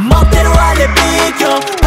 Motor vale pico